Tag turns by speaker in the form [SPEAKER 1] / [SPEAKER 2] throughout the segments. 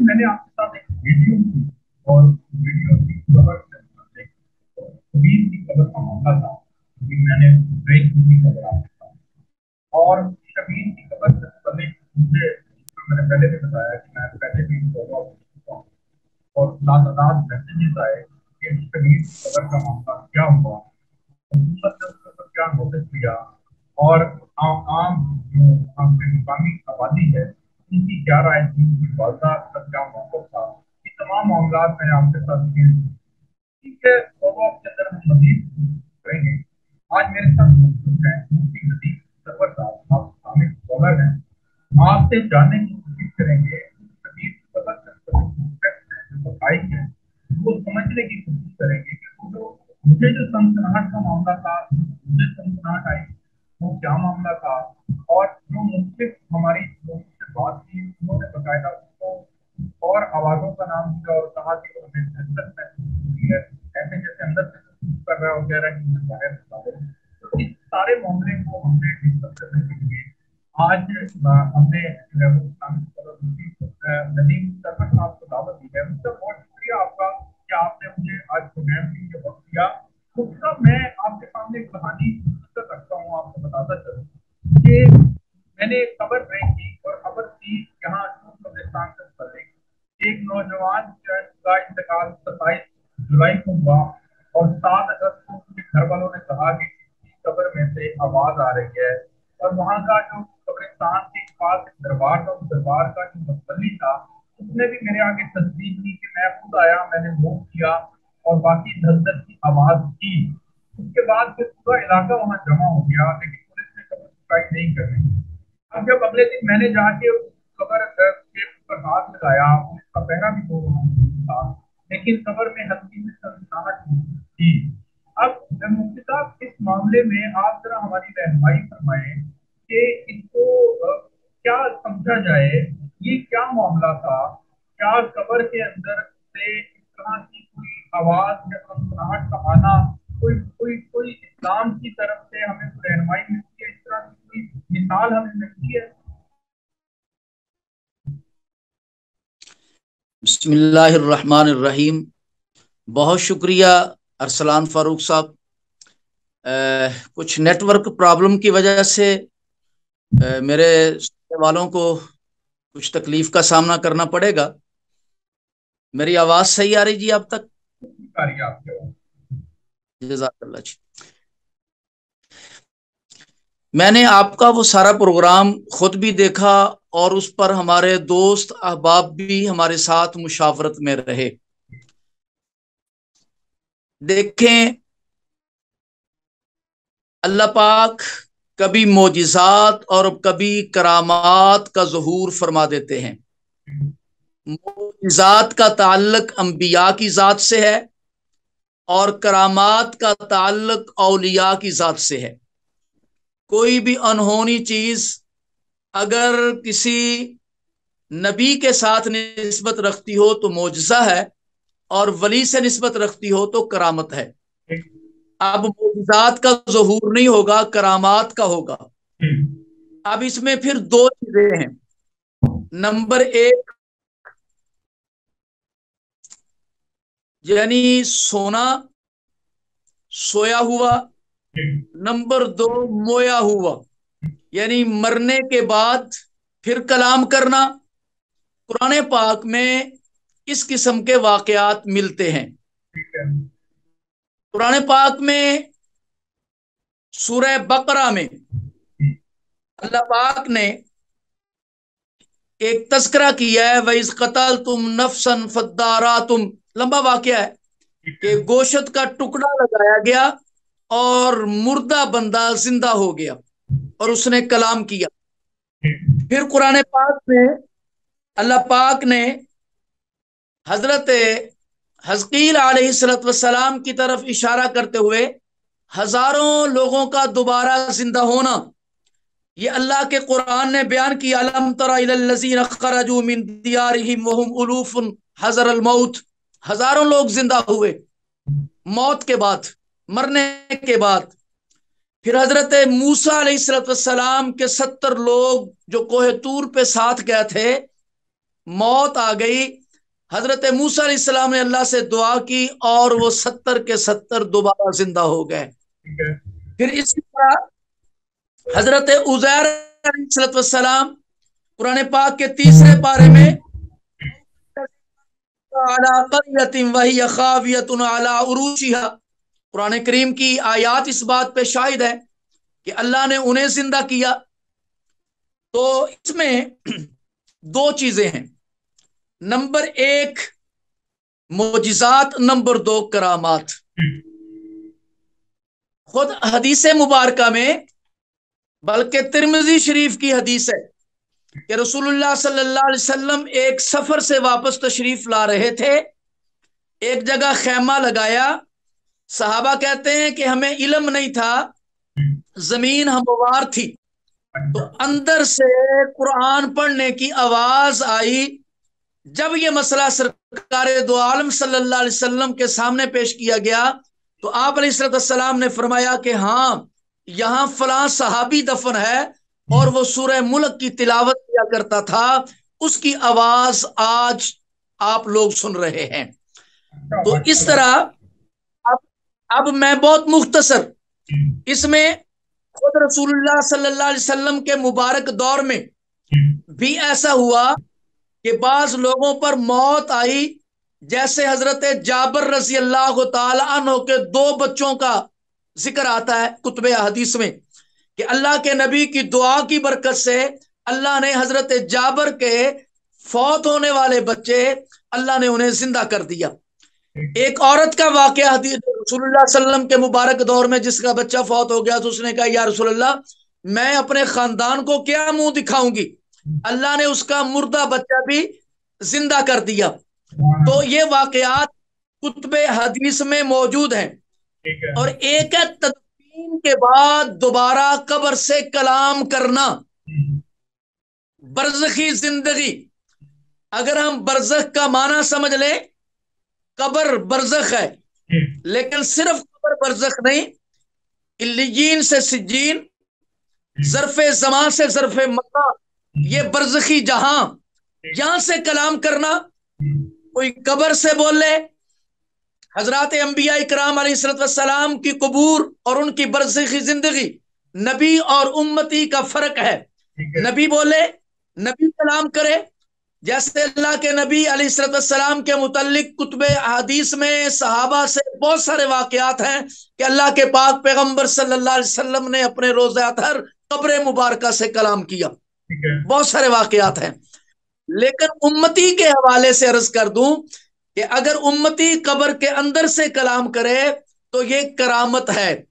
[SPEAKER 1] मैंने आपके साथ एक वीडियो की और वीडियो की खबर शबीर की खबर का मामला था मैंने ब्रेक की खबर आपके साथ और शबीर की खबर से पहले मुझे मैंने पहले भी बताया कि मैं पहले भी फॉलो अप और लातादार मैसेजेस आए कि शबीर की खबर का मामला क्या हुआ क्या नोटिस दिया और आम जो मुकामी आबादी है थी उनकी वालदा का क्या मौकफ था ये तमाम मामला मैंने आपके साथ शेयर ठीक है फॉलो के अंदर हम मजीद करेंगे आज मेरे साथ मौजूद है मुफ्ती नदीम सरवर साहब आप इस्लामिक स्कॉलर हैं आपसे जानने की कोशिश करेंगे वो समझने की कोशिश करेंगे कि वो जो मुझे जो का मामला था मुझे आई वो क्या मामला था और जो मुख्तलिफ़ हमारी आवाजों किया और कहा कि वो हमें दहशत महसूस है। ऐसे जैसे अंदर कर रहा हो, कह रहा है कि बाहर तो इस सारे मामले को हमने डिस्कस करने के लिए आज हमने नदीम आवाज़ आ रही है। और वहाँ का जो कब्रिस्तान के पास दरबार था दरबार का जो मुसली था, उसने भी मेरे आगे तस्दीक की कि मैं खुद आया, मैंने नोट किया और बाकी धलधल की आवाज़ की। उसके बाद फिर पूरा इलाका वहाँ जमा हो गया, लेकिन पुलिस ने कब्र सुखाई नहीं कर रही अब जब अगले दिन मैंने जाके कबर के ऊपर हाथ लगाया उसका पहरा भी दो था, लेकिन कबर में हल्की में सनसनाहट थी। अब मुफ्ती साहब इस मामले में आप जरा हमारी रहनमाई फरमाए कि इसको क्या समझा जाए? ये क्या मामला था? क्या कबर के अंदर से इस तरह की कोई आवाज़ या सनसनाहट का आना, कोई कोई कोई इस्लाम की तरफ़ से हमें रहनुमाई मिलती है? इस तरह की कोई मिसाल हमें मिलती है?
[SPEAKER 2] बिस्मिल्लाहिर्रहमानिर्रहीम। बहुत शुक्रिया अरसलान फारूक साहब कुछ नेटवर्क प्रॉब्लम की वजह से आ, मेरे वालों को कुछ तकलीफ़ का सामना करना पड़ेगा। मेरी आवाज़ सही आ रही जी अब तक? जजाकल्ला जी। मैंने आपका वो सारा प्रोग्राम खुद भी देखा और उस पर हमारे दोस्त अहबाब भी हमारे साथ मुशावरत में रहे। देखें, अल्लाह पाक कभी मोजिजात और कभी करामात का जहूर फरमा देते हैं। मोजिजात का ताल्लक अंबिया की ज़ात से है और करामात का ताल्लक औलिया की ज़ात से है। कोई भी अनहोनी चीज़ अगर किसी नबी के साथ निस्बत रखती हो तो मोजा है और वली से नस्बत रखती हो तो करामत है। अब मोजात का जहूर नहीं होगा, करामात का होगा। अब इसमें फिर दो चीज़ें हैं। नंबर एक, यानी सोना सोया हुआ। नंबर दो, मोया हुआ। यानी मरने के बाद फिर कलाम करना। पुराने पाक में इस किस्म के वाकयात मिलते हैं? कुरान पाक में, सूरह बकरा में अल्लाह पाक ने एक तस्करा किया है वही कतल तुम नफसन फद्दारा तुम लंबा वाक्य है कि गोशत का टुकड़ा लगाया गया और मुर्दा बंदा ज़िंदा हो गया और उसने कलाम किया। फिर कुरान पाक में अल्लाह पाक ने हज़रत हजकील सलाम की तरफ़ इशारा करते हुए हज़ारों लोगों का दोबारा ज़िंदा होना। ये अल्लाह के कुरान ने बयान किया हजर लोग ज़िंदा हुए, मौत के बाद, मरने के बाद। फिर हज़रत मूसा सलाम के सत्तर लोग जो कोहतूर पे साथ गए थे, मौत आ गई। हज़रत मूसा सलाम ने अल्लाह से दुआ की और वो सत्तर के सत्तर दोबारा ज़िंदा हो गए। फिर इसी तरह हज़रत उजैर सलाम पुराने पाक के तीसरे पारे में पुराने करीम की आयात इस बात पे शाहिद है कि अल्लाह ने उन्हें ज़िंदा किया। तो इसमें दो चीज़ें हैं। नंबर एक मोजिजात नंबर दो, करामात। खुद हदीस मुबारक में, बल्कि तिरमजी शरीफ की हदीस है कि रसूलुल्लाह सल्लल्लाहु अलैहि वसल्लम एक सफ़र से वापस तशरीफ़ ला रहे थे। एक जगह खेमा लगाया। सहाबा कहते हैं कि हमें इलम नहीं था, ज़मीन हमवार थी। तो अंदर से कुरान पढ़ने की आवाज़ आई जब यह मसला सरकार दो आलम वसल्लम के सामने पेश किया गया तो आप सलाम ने फरमाया कि हाँ यहाँ फला सहाबी दफन है और वो सूरह मुल्क की तिलावत किया करता था, उसकी आवाज़ आज आप लोग सुन रहे हैं। तो इस तरह अब अब मैं बहुत मुख्तसर, इसमें खुद अलैहि वसल्लम के मुबारक दौर में भी ऐसा हुआ कि बाज लोगों पर मौत आई, जैसे हज़रत जाबर रज़ी अल्लाह तहो के दो बच्चों का ज़िक्र आता है कुतब हदीस में, कि अल्लाह के नबी की दुआ की बरकत से अल्लाह ने हज़रत जाबर के फौत होने वाले बच्चे, अल्लाह ने उन्हें ज़िंदा कर दिया। एक औरत का वाक़ रसूलुल्लाह के मुबारक दौर में जिसका बच्चा फौत हो गया तो उसने कहा, या रसूलुल्लाह, मैं अपने खानदान को क्या मुँह दिखाऊँगी? अल्लाह ने उसका मुर्दा बच्चा भी ज़िंदा कर दिया। तो ये वाकयात कुतब हदीस में मौजूद हैं। और एक है तदफीन के बाद दोबारा कब्र से कलाम करना। बरजखी ज़िंदगी। अगर हम बरजख का माना समझ ले कब्र बरजख है। लेकिन सिर्फ़ कब्र बरजख नहीं इलीन से सिजीन जरफे जमा से जरफे मक्का ये बरजखी जहाँ यहाँ से कलाम करना कोई कबर से बोले हज़रत अम्बिया इकराम सलाम की कबूर और उनकी बरसखी ज़िंदगी नबी और उम्मती का फ़र्क है। नबी बोले नबी कलाम करे। जैसे अल्लाह के नबी सलाम के मुतलिक कुतब हदीस में सहाबा से बहुत सारे वाकयात हैं कि अल्लाह के पाक पैगंबर सल्लल्लाहु अलैहि वसल्लम ने अपने रोजा अतर कब्र मुबारक से कलाम किया। बहुत सारे वाकयात हैं। लेकिन उम्मती के हवाले से अर्ज़ कर दूँ कि अगर उम्मती कब्र के अंदर से कलाम करे तो ये करामत है।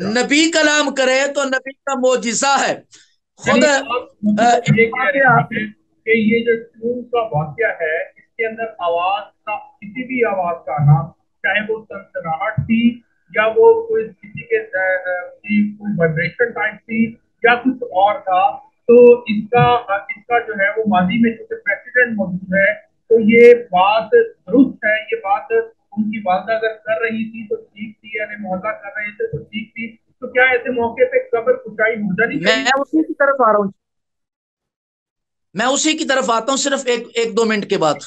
[SPEAKER 2] नबी कलाम करे तो नबी का मोजिजा है। खुद
[SPEAKER 1] कि ये जो का वाक्य है इसके अंदर आवाज़ का किसी भी आवाज़ का आना चाहे वो सनसनाहट थी या वो कोई किसी के कोई वाइब्रेशन टाइप थी या कुछ और था तो इसका इसका जो है वो माजी में चूँकि प्रेसिडेंट मौजूद है तो ये बात दुरुस्त है ये बात उनकी वालदा अगर कर रही थी तो ठीक थी यानी मोहल्ला कर रहे थे तो ठीक थी तो क्या ऐसे मौके पे कब्र ऊंचाई हो जानी
[SPEAKER 2] मैं उसी की तरफ़ आ रहा हूँ। मैं उसी की तरफ़ आता हूँ सिर्फ़ एक एक दो मिनट के बाद।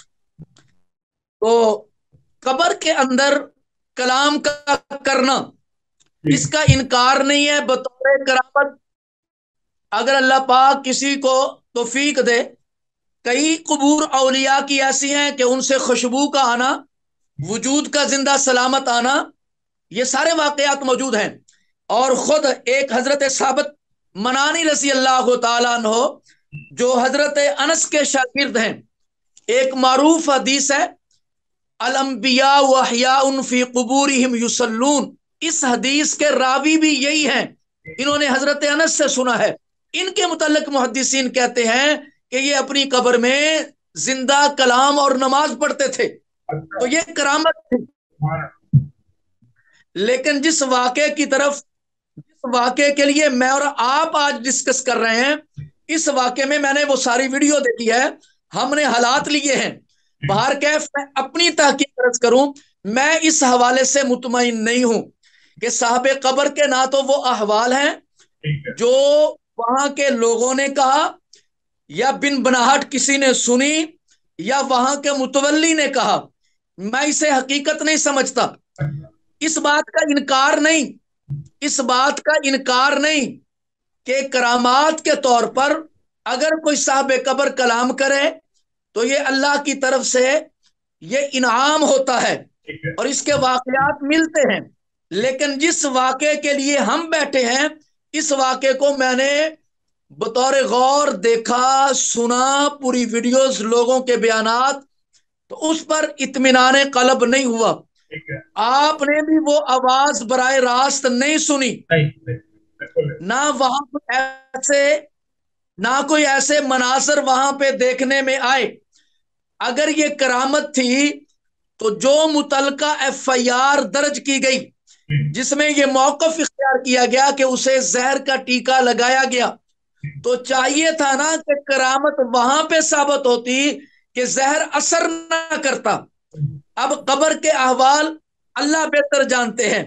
[SPEAKER 2] तो कब्र के अंदर कलाम का करना इसका इनकार नहीं है बतौर करामत अगर अल्लाह पाक किसी को तोफीक दे, कई कबूर अलिया की ऐसी हैं कि उनसे खुशबू का आना, वजूद का ज़िंदा सलामत आना, ये सारे वाकयात मौजूद हैं। और खुद एक हज़रत साबत मनानी रसी अल्लाह तहो जो हज़रत अनस के शागिर्द हैं। एक मरूफ हदीस है अलम्बिया वहिया फ़ी कबूर युसलून इस हदीस के रावी भी यही हैं, इन्होंने हज़रत अनस से सुना है। इनके मुतलक मुहदसिन कहते हैं कि ये अपनी कब्र में ज़िंदा कलाम और नमाज़ पढ़ते थे। तो ये करामत थी। लेकिन जिस वाक़े की तरफ़ जिस वाक़े के लिए मैं और आप आज डिस्कस कर रहे हैं इस वाक़े में मैंने वो सारी वीडियो देखी है। हमने हालात लिए हैं। बाहर कैफ मैं अपनी तहकीक अर्ज़ करूँ। मैं इस हवाले से मुतमिन नहीं हूँ कि साहब कबर के ना तो वो अहवाल हैं। जो वहाँ के लोगों ने कहा या बिन बनाहट किसी ने सुनी या वहाँ के मुतवली ने कहा। मैं इसे हकीकत नहीं समझता। इस बात का इनकार नहीं। इस बात का इनकार नहीं कि करामात के तौर पर अगर कोई साहब कबर कलाम करे तो ये अल्लाह की तरफ़ से ये इनाम होता है। और इसके वाकयात मिलते हैं। लेकिन जिस वाक़े के लिए हम बैठे हैं इस वाक़े को मैंने बतौर गौर देखा सुना पूरी वीडियोस लोगों के बयानात तो उस पर इतमान कलब नहीं हुआ। आपने भी वो आवाज़ बराए रास्त नहीं सुनी। ना वहाँ ऐसे ना कोई ऐसे मनासर वहाँ पे देखने में आए। अगर ये करामत थी तो जो मुतलका एफ़ आई आर दर्ज की गई जिसमें ये मौकफ इख्तियार किया गया कि उसे जहर का टीका लगाया गया। तो चाहिए था ना कि करामत वहाँ पे साबित होती कि जहर असर ना करता। अब कबर के अहवाल अल्लाह बेहतर जानते हैं।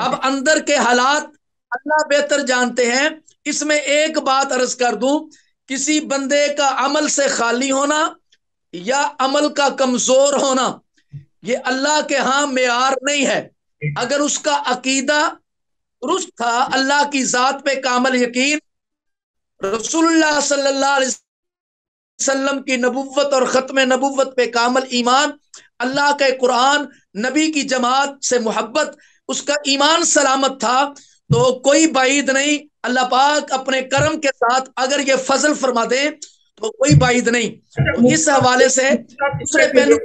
[SPEAKER 2] अब अंदर के हालात अल्लाह बेहतर जानते हैं। इसमें एक बात अर्ज़ कर दूँ, किसी बंदे का अमल से खाली होना या अमल का कमज़ोर होना, ये अल्लाह के यहाँ मैार नहीं है। अगर उसका अकीदा रुस्त था, अल्लाह की जात पे कामल यकीन, रसूलुल्लाह सल्लल्लाहु अलैहि वसल्लम की नबुवत और ख़त्म नबुवत पे कामल ईमान, अल्लाह के कुरान, नबी की जमात से मोहब्बत, उसका ईमान सलामत था तो कोई बाईद नहीं। अल्लाह पाक अपने कर्म के साथ अगर ये फजल फरमा दे तो कोई बाईद नहीं। तो इस हवाले से दूसरे पहलू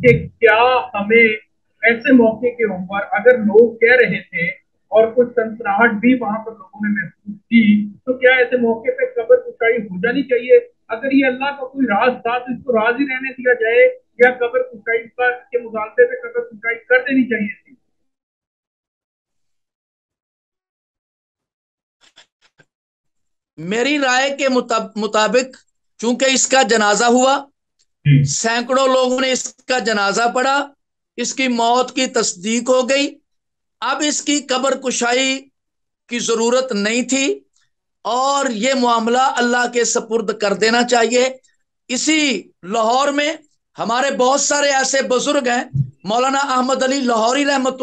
[SPEAKER 1] कि क्या हमें ऐसे मौके के ऊपर अगर लोग कह रहे थे और कुछ संसराहट भी वहाँ पर लोगों ने महसूस की तो क्या ऐसे मौके पे कबर कुशाई हो जानी चाहिए? अगर ये अल्लाह का कोई राज था तो इसको राज ही रहने दिया जाए, या कबर कुशाई पर के मुतालबे पे कबर कुशाई कर देनी चाहिए थी?
[SPEAKER 2] मेरी राय के मुताबिक, चूँकि इसका जनाजा हुआ सैकड़ों लोगों ने इसका जनाजा पढ़ा, इसकी मौत की तस्दीक हो गई। अब इसकी कबर कुशाई की ज़रूरत नहीं थी और ये मामला अल्लाह के सपुर्द कर देना चाहिए। इसी लाहौर में हमारे बहुत सारे ऐसे बुज़ुर्ग हैं, मौलाना अहमद अली लाहौरी रहमत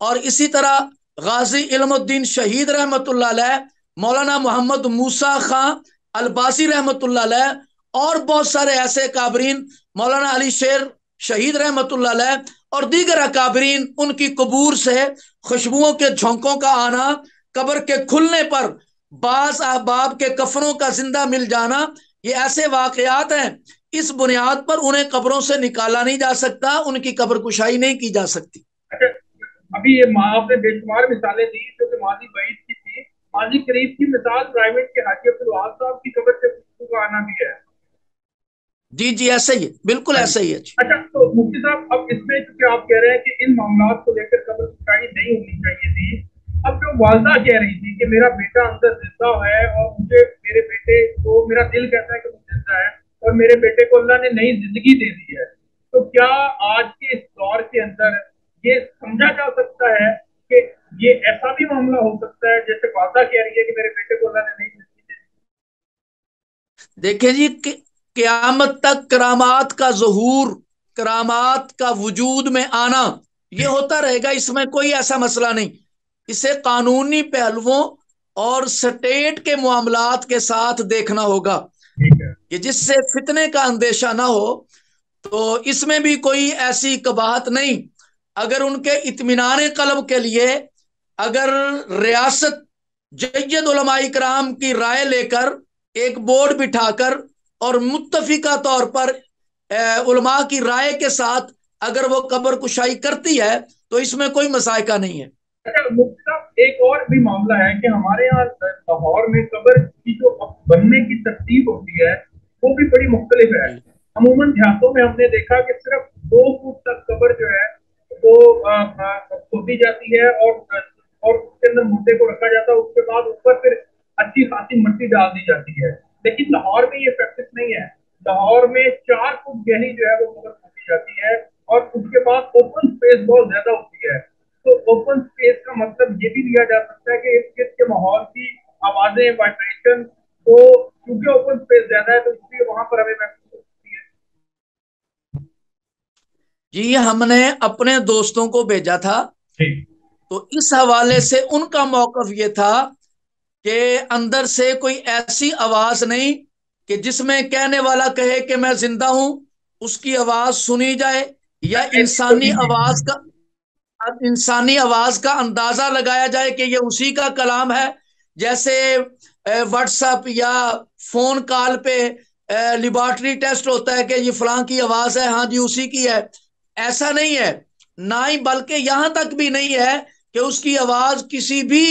[SPEAKER 2] और इसी तरह गाजी इलमुद्दीन शहीद रहमत मौलाना मोहम्मद मूसा खां अलबासी रहमत और बहुत सारे ऐसे काबरीन मौलाना अली शेर शहीद रहमत और दीगर अकाबरीन उनकी कबूर से खुशबुओं के झोंकों का आना कब्र के खुलने पर बास अहबाब के कफनों का ज़िंदा मिल जाना ये ऐसे वाकयात हैं। इस बुनियाद पर उन्हें कब्रों से निकाला नहीं जा सकता उनकी कब्र कुशाई नहीं की जा सकती।
[SPEAKER 1] अच्छा, अभी ये आपने बेशुमार मिसालें दी जो कि माजी वईद की थी। माजी करीब की मिसाल प्राइवेट के हाजी अब्दुल साहब की कब्र से आना भी है।
[SPEAKER 2] जी जी ऐसा ही है बिल्कुल हाँ ऐसा ही है
[SPEAKER 1] अच्छा तो मुफ्ती साहब अब इसमें क्योंकि आप कह रहे हैं कि इन मामला को लेकर कब्र सुखाई नहीं होनी चाहिए थी अब जो वालदा कह रही थी कि मेरा बेटा अंदर ज़िंदा है और मुझे मेरे बेटे को मेरा दिल कहता है कि वो ज़िंदा है और मेरे बेटे को अल्लाह ने नई ज़िंदगी दे दी है तो क्या आज के इस दौर के अंदर ये समझा जा सकता है कि ये ऐसा भी मामला हो सकता है जैसे वालदा कह रही है कि मेरे बेटे को अल्लाह ने नई ज़िंदगी दे दी?
[SPEAKER 2] देखिए जी क्यामत तक करामात का जहूर करामात का वजूद में आना ये होता रहेगा इसमें कोई ऐसा मसला नहीं। इसे कानूनी पहलुओं और स्टेट के मामलात के साथ देखना होगा। कि जिससे फितने का अंदेशा ना हो तो इसमें भी कोई ऐसी कबाहत नहीं। अगर उनके इतमान कलब के लिए अगर रियासत जैद कराम की राय लेकर एक बोर्ड बिठाकर और मुतफिका तौर पर उलमा की राय के साथ अगर वो कब्र कुशाई करती है तो इसमें कोई मसायका नहीं है।
[SPEAKER 1] एक और भी मामला है कि हमारे यहाँ लाहौर में कब्र की जो बनने की तरतीब होती है, वो भी बड़ी मुख्तलिफ़ है। अमूमन देहातों में हमने देखा कि सिर्फ़ दो फुट तक कब्र जो है, वो खोदी जाती है और और उसके अंदर मुद्दे को रखा जाता है। उसके बाद ऊपर फिर अच्छी खासी मट्टी डाल दी जाती है। लेकिन लाहौर में ये प्रैक्टिस नहीं है। लाहौर में चार फुट गहरी जो है वो कब्र खोदी जाती है और उसके बाद ओपन स्पेस बहुत ज़्यादा होती है। तो ओपन स्पेस का मतलब ये भी लिया जा सकता है कि इर्द के माहौल की आवाज़ें वाइब्रेशन तो क्योंकि ओपन स्पेस ज़्यादा है तो इसलिए वहाँ पर हमें महसूस होती है।
[SPEAKER 2] जी हमने अपने दोस्तों को भेजा था। तो इस हवाले से उनका मौकफ ये था कि अंदर से कोई ऐसी आवाज़ नहीं कि जिसमें कहने वाला कहे कि मैं ज़िंदा हूँ उसकी आवाज़ सुनी जाए या इंसानी आवाज़ का इंसानी आवाज़ का अंदाज़ा लगाया जाए कि ये उसी का कलाम है। जैसे व्हाट्सएप या फ़ोन कॉल पे लिबॉर्टरी टेस्ट होता है कि ये फलां की आवाज़ है हाँ जी उसी की है। ऐसा नहीं है। ना ही बल्कि यहाँ तक भी नहीं है कि उसकी आवाज़ किसी भी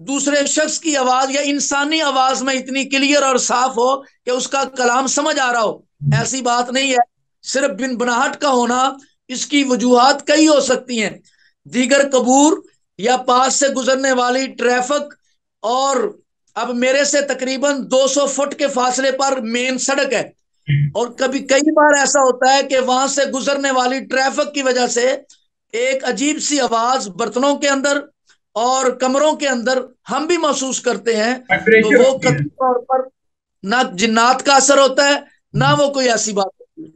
[SPEAKER 2] दूसरे शख्स की आवाज़ या इंसानी आवाज़ में इतनी क्लियर और साफ़ हो कि उसका कलाम समझ आ रहा हो। ऐसी बात नहीं है। सिर्फ़ बिन बनाहट का होना, इसकी वजूहत कई हो सकती हैं। दीगर कबूर या पास से गुजरने वाली ट्रैफ़िक और अब मेरे से तकरीबन 200 फुट के फासले पर मेन सड़क है। और कभी कई बार ऐसा होता है कि वहाँ से गुजरने वाली ट्रैफ़िक की वजह से एक अजीब सी आवाज़ बर्तनों के अंदर और कमरों के अंदर हम भी महसूस करते हैं तो वो कभी तौर पर ना जिन्नात का असर होता है ना वो कोई ऐसी बात होती
[SPEAKER 1] है।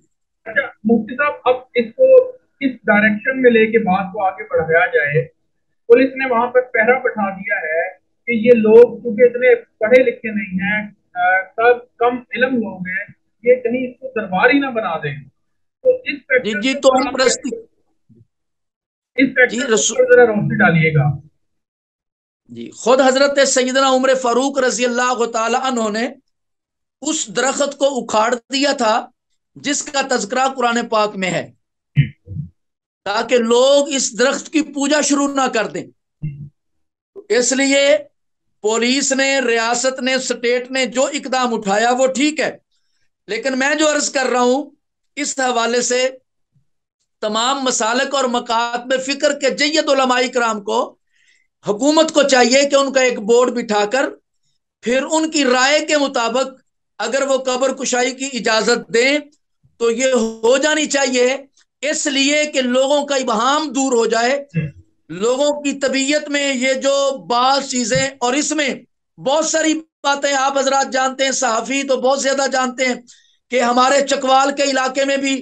[SPEAKER 1] अच्छा मुफ्ती साहब अब इसको किस डायरेक्शन में लेके बात को आगे बढ़ाया जाए? पुलिस ने वहाँ पर पहरा बैठा दिया है कि ये लोग क्योंकि इतने पढ़े लिखे नहीं हैं सब कम इलम लोग हैं ये कहीं इसको दरबार ही ना बना दें। तो इस
[SPEAKER 2] जी जी तो हम प्रस्ती
[SPEAKER 1] इस जरा रोशनी डालिएगा।
[SPEAKER 2] जी। खुद हज़रत सैदना उम्र फारूक रज़ी अल्लाह ने उस दरख्त को उखाड़ दिया था, जिसका तस्करा कुरान पाक में है। ताकि लोग इस दरख्त की पूजा शुरू ना कर दें। इसलिए पुलिस ने, रियासत ने, स्टेट ने जो इकदाम उठाया वो ठीक है। लेकिन मैं जो अर्ज़ कर रहा हूँ, इस हवाले से तमाम मसालक और मकात में फ़िक्र के जैद कराम को हुकूमत को चाहिए कि उनका एक बोर्ड बिठाकर फिर उनकी राय के मुताबिक अगर वो कब्र कुशाई की इजाज़त दें तो ये हो जानी चाहिए। इसलिए कि लोगों का इबहम दूर हो जाए। लोगों की तबीयत में ये जो बात चीज़ें, और इसमें बहुत सारी बातें आप हजरात जानते हैं, सहाफी तो बहुत ज़्यादा जानते हैं कि हमारे चकवाल के इलाके में भी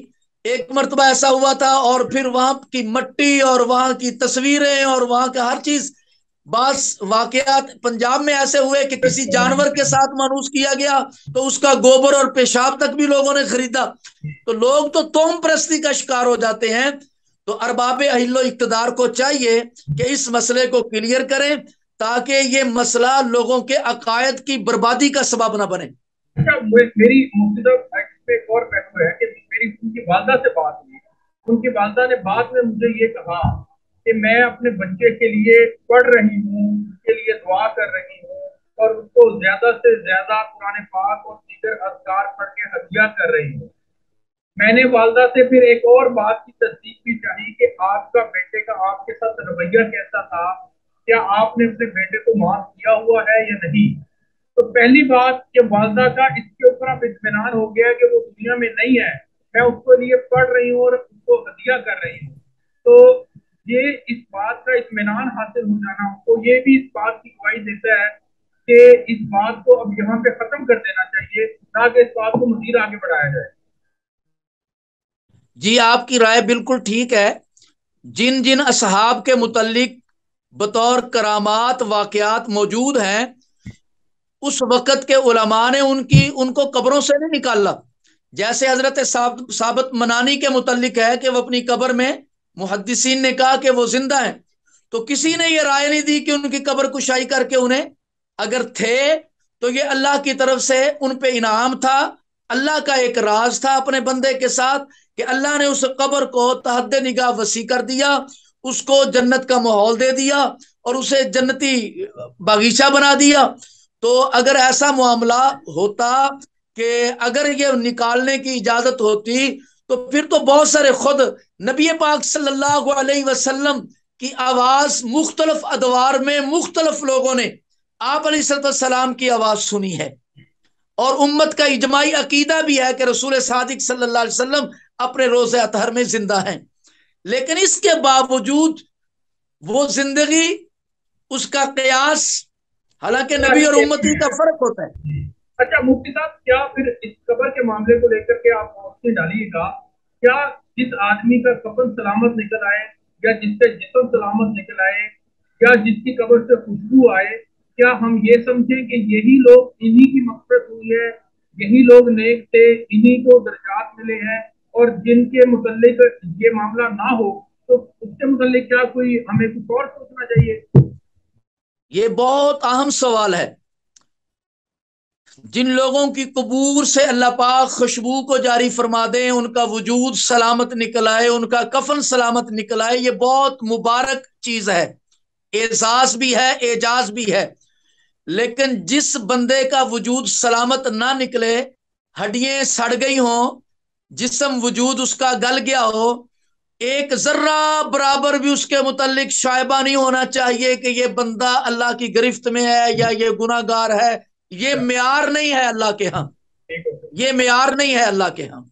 [SPEAKER 2] एक मरतबा ऐसा हुआ था, और फिर वहाँ की मट्टी, और वहाँ की तस्वीरें, और वहाँ का हर चीज़ बस वाकयात पंजाब में ऐसे हुए कि किसी जानवर के साथ मानूस किया गया तो उसका गोबर और पेशाब तक भी लोगों ने खरीदा। तो लोग तो तोम प्रस्ती का शिकार हो जाते हैं। तो अरबाब अहिलो इकतदार को चाहिए कि इस मसले को क्लियर करें, ताकि ये मसला लोगों के अकायद की बर्बादी का सबब न बने।
[SPEAKER 1] मेरी और है कि मेरी उनकी वालदा से बात हुई। उनकी वालदा ने बाद में मुझे ये कहा कि मैं अपने बच्चे के लिए पढ़ रही हूँ, उसके लिए दुआ कर रही हूँ और उसको ज़्यादा से ज़्यादा पुराने पाक और दीगर अजगार पढ़ के हदिया कर रही हूँ। मैंने वालदा से फिर एक और बात की तस्दीक भी चाहिए कि आपका बेटे का आपके साथ रवैया कैसा था? क्या आपने अपने बेटे को माफ़ किया हुआ है या नहीं? तो पहली बात कि वालदा का इसके ऊपर आप इतमान हो गया कि वो दुनिया में नहीं है। मैं उसके लिए पढ़ रही हूँ और उसको हदिया कर रही हूँ। तो ये इस बात का इतमान हासिल हो जाना तो ये भी इस बात की गवाही देता है कि इस बात को अब यहाँ पे खत्म कर देना चाहिए ताकि इस बात को मजीद आगे बढ़ाया जाए।
[SPEAKER 2] जी, आपकी राय बिल्कुल ठीक है। जिन जिन असहाब के मुतलिक बतौर करामात, वाकयात मौजूद हैं, उस वक़्त के उलमा ने उनकी, उनको कब्रों से नहीं निकाला। जैसे हज़रत साबत मनानी के मुतलिक है कि वह अपनी कब्र में मुहदसिन ने कहा कि वो ज़िंदा हैं। तो किसी ने ये राय नहीं दी कि उनकी कब्र कुशाई करके उन्हें अगर थे तो ये अल्लाह की तरफ़ से उन पे इनाम था। अल्लाह का एक राज था अपने बंदे के साथ कि अल्लाह ने उस कब्र को तहद निगाह वसी कर दिया, उसको जन्नत का माहौल दे दिया और उसे जन्नती बागीचा बना दिया। तो अगर ऐसा मामला होता कि अगर ये निकालने की इजाज़त होती तो फिर तो बहुत सारे खुद नबी पाक सल्लल्लाहु अलैहि वसल्लम की आवाज़ मुख्तलफ अदवार में मुख्तलफ लोगों ने आप सलाम की आवाज़ सुनी है। और उम्मत का इजमाही अकीदा भी है कि रसूल सादिक सल्लल्लाहु अलैहि वसल्लम अपने रोज़े अतहर में ज़िंदा हैं। लेकिन इसके बावजूद वो ज़िंदगी उसका कयास हालाँकि नबी और उम्मती का फ़र्क होता है।
[SPEAKER 1] अच्छा मुफ्ती साहब, क्या फिर इस कबर के मामले को लेकर के आप रोशनी डालिएगा? क्या जिस आदमी का कफन सलामत निकल आए, या जिससे जिसम सलामत निकल आए, या जिसकी कबर से खुशबू आए, क्या हम ये समझें कि यही लोग इन्हीं की मकसद हुई है, यही लोग नेक थे, इन्हीं को दर्जात मिले हैं, और जिनके मुतलिक ये मामला ना हो तो उसके मुतलिक क्या कोई, हमें कुछ और सोचना चाहिए?
[SPEAKER 2] ये बहुत अहम सवाल है। जिन लोगों की कबूर से अल्लाह पाक खुशबू को जारी फरमा दे, उनका वजूद सलामत निकल आए, उनका कफन सलामत निकल आए, ये बहुत मुबारक चीज़ है। एजाज भी है, एजाज भी है। लेकिन जिस बंदे का वजूद सलामत ना निकले, हड्डियाँ सड़ गई हो, जिसम वजूद उसका गल गया हो, एक जर्रा बराबर भी उसके मुतलिक शायबा नहीं होना चाहिए कि ये बंदा अल्लाह की गिरफ्त में है या ये गुनागार है। ये म्यार नहीं है अल्लाह के यहाँ। ये म्यार नहीं है अल्लाह के यहाँ।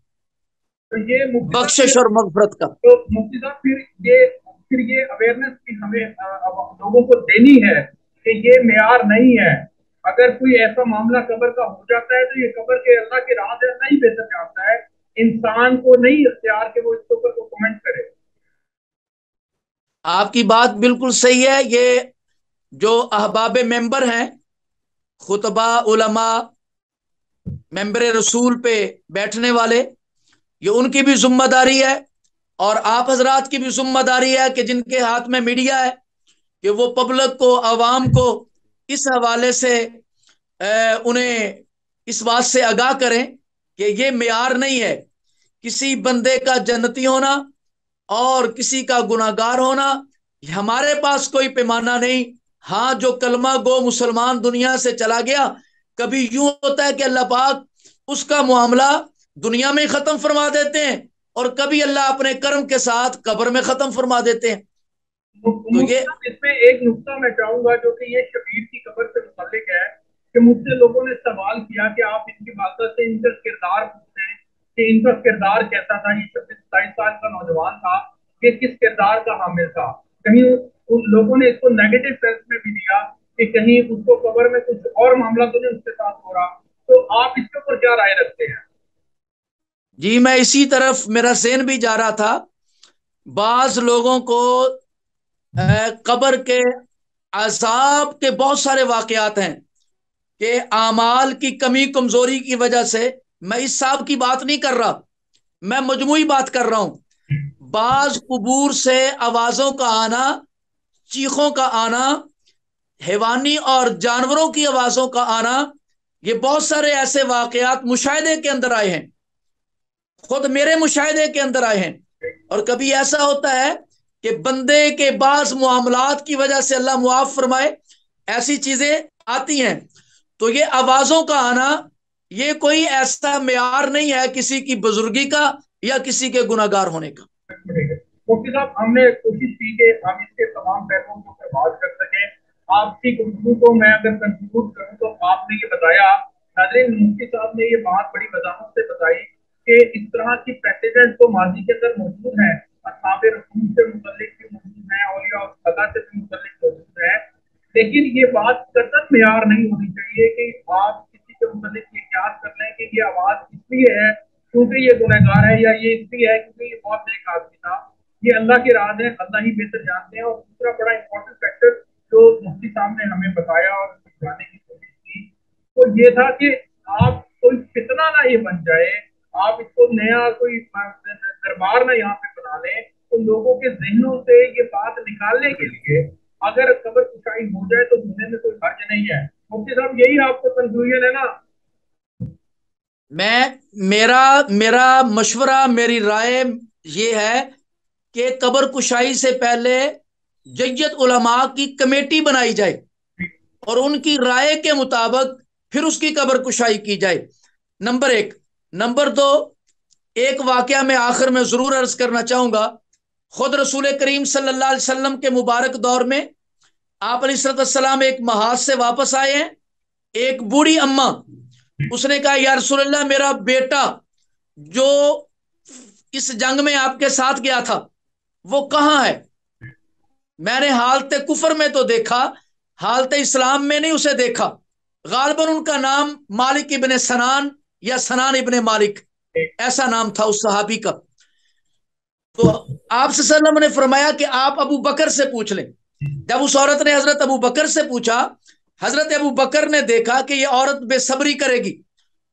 [SPEAKER 1] तो ये
[SPEAKER 2] बख्शिश और मगफरत का।
[SPEAKER 1] तो मुफ्ती साहब फिर ये फिर ये अवेयरनेस भी हमें लोगों को देनी है कि ये मैार नहीं है। अगर कोई ऐसा मामला कबर का हो जाता है तो ये कबर के अल्लाह के राह है नहीं बेहतर जानता है। इंसान को नहीं अख्तियार के वो इसके ऊपर को कमेंट करे।
[SPEAKER 2] आपकी बात बिल्कुल सही है। ये जो अहबाब मेंबर हैं खुतबा उलमा, मेंबर रसूल पे बैठने वाले, ये उनकी भी ज़िम्मेदारी है, और आप हजरात की भी ज़िम्मेदारी है कि जिनके हाथ में मीडिया है, कि वो पब्लिक को आवाम को इस हवाले से उन्हें इस बात से आगाह करें कि ये मैार नहीं है। किसी बंदे का जन्नती होना और किसी का गुनागार होना हमारे पास कोई पैमाना नहीं हाँ जो कलमा गो मुसलमान दुनिया से चला गया कभी यूँ होता है कि अल्लाह पाक उसका मामला दुनिया में खत्म फरमा देते हैं और कभी अल्लाह अपने कर्म के साथ कब्र में खत्म फरमा देते हैं।
[SPEAKER 1] तो ये इसमें एक नुकता मैं चाहूँगा जो कि ये शबीर की कब्र से मुतलिक है कि मुझसे लोगों ने सवाल किया कि आप इनकी बात से इनका किरदार पूछते हैं कि इनका किरदार कैसा था? ये छब्बीस सताईस साल का नौजवान था ये किस किरदार का हामिल था? कहीं उन लोगों ने इसको नेगेटिव सेंस में भी दिया कि कहीं उसको कबर में कुछ और मामला तो नहीं उसके साथ हो रहा। तो आप इसके ऊपर क्या राय रखते हैं?
[SPEAKER 2] जी, मैं इसी तरफ़ मेरा सेन भी जा रहा था। बाज लोगों को कबर के अजाब के बहुत सारे वाकयात हैं कि आमाल की कमी, कमज़ोरी की वजह से मैं इस साहब की बात नहीं कर रहा। मैं मजमू बात कर रहा हूँ। बाज कबूर से आवाजों का आना चीखों का आना, हैवानी और जानवरों की आवाजों का आना, ये बहुत सारे ऐसे वाकयात मुशाहे के अंदर आए हैं। खुद मेरे मुशाहे के अंदर आए हैं। और कभी ऐसा होता है कि बंदे के बास मामलात की वजह से अल्लाह मुआफ फरमाए, ऐसी चीज़ें आती हैं। तो ये आवाजों का आना, ये कोई ऐसा मैार नहीं है किसी की बुजुर्गी का या किसी के गुनागार होने का।
[SPEAKER 1] मुफ्ती साहब, हमने कोशिश की कि हम इसके तमाम पहलुओं के बात कर सके। आपकी गुफ्तु को मैं अगर कंक्लूड करूँ तो आपने ये बताया। नाजरीन, मुफ्ती साहब ने ये बात बड़ी वजाहत से बताई कि इस तरह की प्रेसिडेंट तो माजी के अंदर मौजूद है। रसूल से मुतलिक भी मौजूद है और सदा से भी मुतलिक मौजूद है। लेकिन ये बात कतन मैार नहीं होनी चाहिए कि आप किसी के मुतलिक ये क्या कर लें कि ये आवाज़ इसलिए है क्योंकि ये गुनहगार है या ये इसलिए है क्योंकि ये बहुत नेक आदमी था। ये अल्लाह के राज है, अल्लाह ही बेहतर जानते हैं। और दूसरा बड़ा इंपॉर्टेंट फैक्टर जो मुफ्ती साहब ने हमें बताया और समझाने की कोशिश की, वो ये था कि आप कोई फितना ना ये बन जाए, आप इसको नया कोई दरबार ना यहाँ पे बना लें तो लोगों के जहनों से ये बात निकालने के लिए अगर कबर कुशाई हो जाए तो होने में कोई हर्ज नहीं है। मुफ्ती साहब, यही आपको कंक्लूजन है ना?
[SPEAKER 2] मैं, मेरा मेरा मशवरा, मेरी राय ये है कि कबर कुशाई से पहले जयत उलमा की कमेटी बनाई जाए और उनकी राय के मुताबिक फिर उसकी कबर कुशाई की जाए। नंबर एक। नंबर दो, एक वाक्य में आखिर में ज़रूर अर्ज़ करना चाहूँगा। खुद रसूल करीम सल्लल्लाहु अलैहि वसल्लम के मुबारक दौर में आप सलाम एक महाज से वापस आए हैं। एक बूढ़ी अम्मा, उसने कहा यार रसूलल्लाह, मेरा बेटा जो इस जंग में आपके साथ गया था वो कहाँ है? मैंने हालत कुफर में तो देखा हालत इस्लाम में नहीं उसे देखा। गालबन उनका नाम मालिक इबन सनान या सनान इबन मालिक। ऐसा नाम था उस सहाबी का। तो आप सल्लम ने फरमाया कि आप अबू बकर से पूछ लें। जब उस औरत ने हज़रत अबू बकर से पूछा, हज़रत अबू बकर ने देखा कि यह औरत बेसब्री करेगी।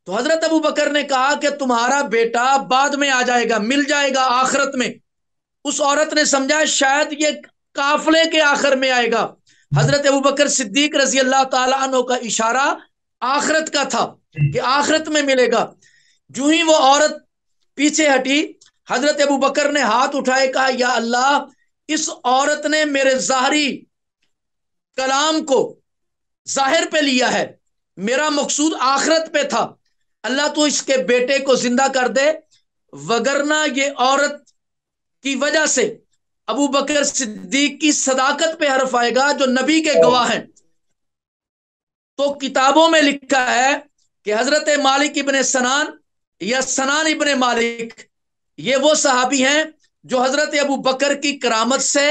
[SPEAKER 2] तो हज़रत अबू बकर ने कहा कि तुम्हारा बेटा बाद में आ जाएगा, मिल जाएगा आखरत में। उस औरत ने समझा, शायद ये काफले के आखिर में आएगा। हज़रत अबू बकर सिद्दीक रज़ी अल्लाह तला का इशारा आखरत का था कि आखरत में मिलेगा। जो ही वो औरत पीछे हटी, हज़रत अबू बकर ने हाथ उठाए, कहा, या अल्लाह, इस औरत ने मेरे जाहरी कलाम को ज़ाहिर पे लिया है। मेरा मकसूद आखरत पे था। अल्लाह तो इसके बेटे को ज़िंदा कर दे, वगरना ये औरत की वजह से अबू बकर सिद्दीक की सदाकत पे हरफ आएगा, जो नबी के गवाह हैं। तो किताबों में लिखा है कि हज़रत मालिक इबन सनान या सनान इबन मालिक, ये वो सहाबी हैं जो हज़रत अबू बकर की करामत से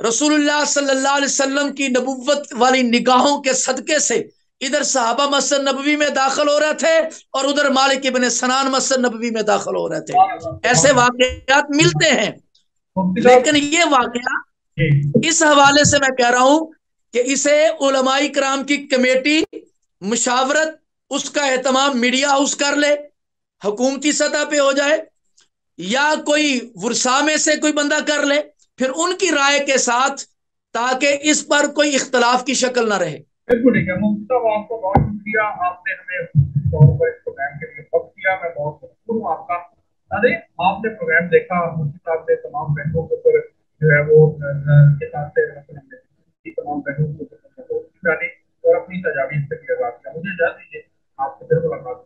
[SPEAKER 2] रसूलुल्लाह सल्लल्लाहु अलैहि वसल्लम की नबुवत वाली निगाहों के सदके से इधर सहाबा मस्जिद नबवी में दाखिल हो रहे थे और उधर मालिक इबन सनान मस्जिद नबवी में दाखिल हो रहे थे। ऐसे वाकयात मिलते हैं। लेकिन ये वाकया इस हवाले से मैं कह रहा हूँ कि इसे उलमाई कराम की कमेटी मुशावरत उसका एहतमाम मीडिया हाउस कर ले हुकूमती सतह पे हो जाए या कोई वर्षा में से कोई बंदा कर ले फिर उनकी राय के साथ ताकि इस पर कोई इख्तलाफ की शक्ल ना रहे।
[SPEAKER 1] बिल्कुल ठीक है मुफ्ता आपको बहुत शुक्रिया आपने हमें प्रोग्राम के लिए वक्त मैं बहुत मशहूर हूँ आपका अरे, आपने प्रोग्राम देखा, मुंशी साहब ने तमाम बैंकों के ऊपर जो है वो किताब से तमाम बैंकों को, और अपनी तजावीज से मुझे जा दीजिए, आपसे फिर मुलाकात